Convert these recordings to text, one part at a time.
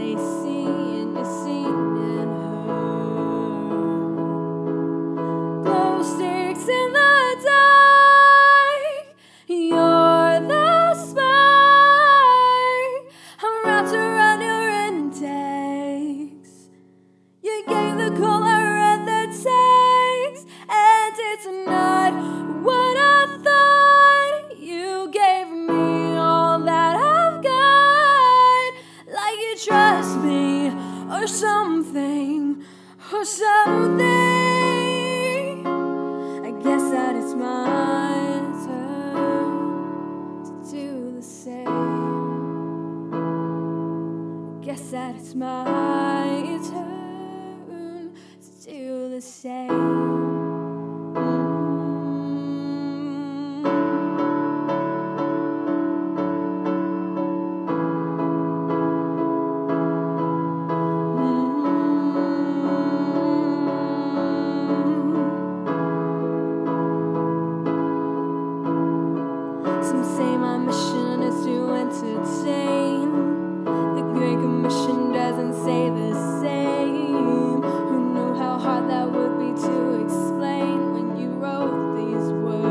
they see. for something. I guess that it's my turn to do the same. I guess that it's my turn to do the same. Some say my mission is to entertain. The Great Commission doesn't say the same. Who knew how hard that would be to explain when you wrote these words?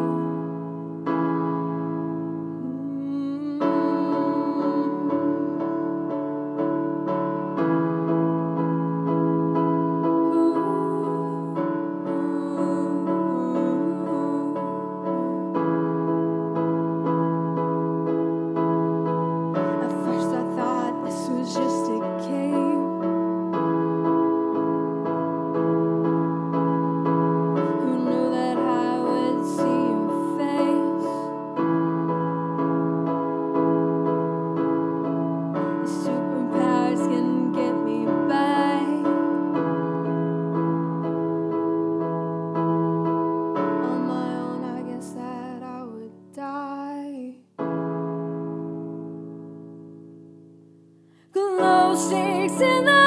six in the